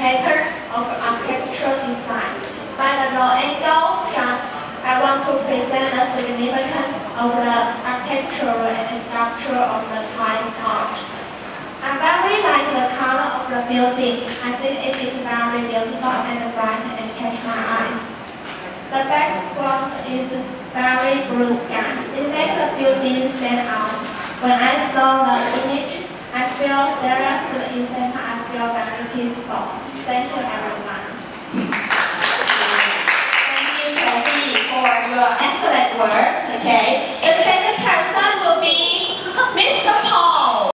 pattern of architectural design. By the low angle shot, I want to present the significance of the architectural and structure of the time art. I very like the color of the building. I think it is very beautiful and bright and catch my eyes. The background is very blue sky. It makes the building stand out. When I saw the image, I feel serious, but at the same time I peaceful. Thank you everyone. Thank you, Kofi, for your excellent work. Okay.